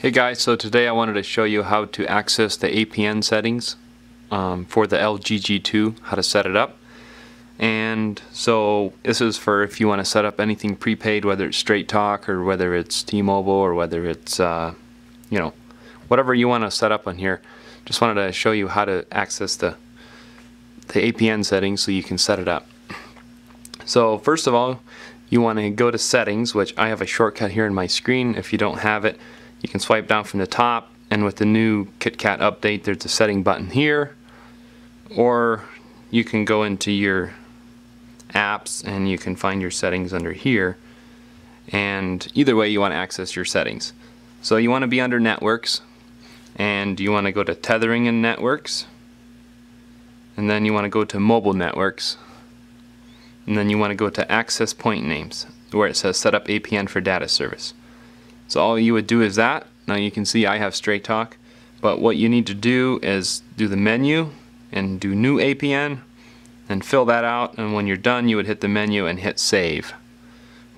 Hey guys, so today I wanted to show you how to access the APN settings um, for the LGG2, how to set it up. And so this is for if you want to set up anything prepaid, whether it's Straight Talk or whether it's T-Mobile or whether it's, uh, you know, whatever you want to set up on here. Just wanted to show you how to access the, the APN settings so you can set it up. So first of all, you want to go to settings, which I have a shortcut here in my screen. If you don't have it, you can swipe down from the top and with the new KitKat update there's a setting button here. Or you can go into your apps and you can find your settings under here. And either way you want to access your settings. So you want to be under networks and you want to go to tethering and networks. And then you want to go to mobile networks. And then you want to go to access point names where it says set up APN for data service so all you would do is that. Now you can see I have Straight Talk, but what you need to do is do the menu and do new APN and fill that out and when you're done you would hit the menu and hit save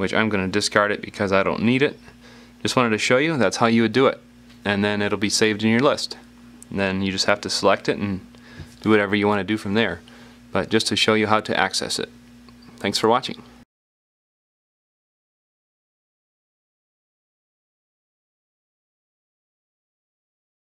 which I'm going to discard it because I don't need it. Just wanted to show you that's how you would do it and then it'll be saved in your list. And then you just have to select it and do whatever you want to do from there. But just to show you how to access it. Thanks for watching.